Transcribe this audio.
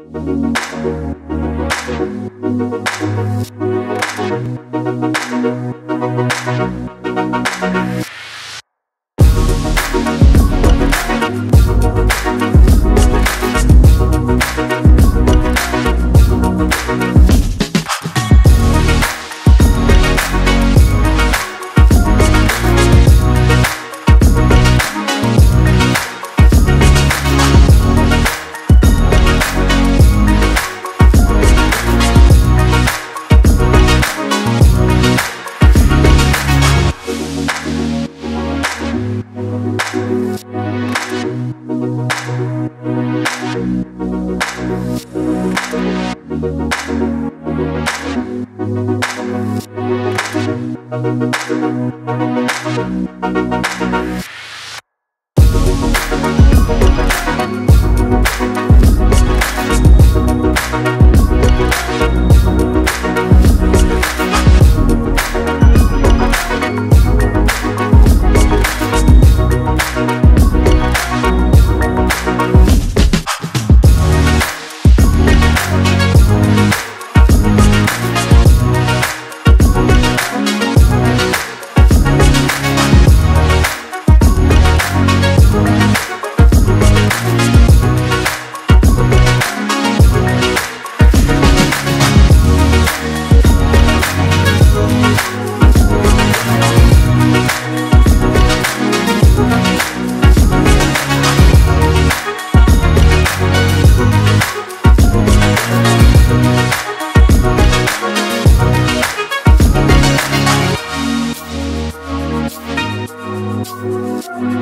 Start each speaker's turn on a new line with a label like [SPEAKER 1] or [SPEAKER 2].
[SPEAKER 1] Thank you. Thank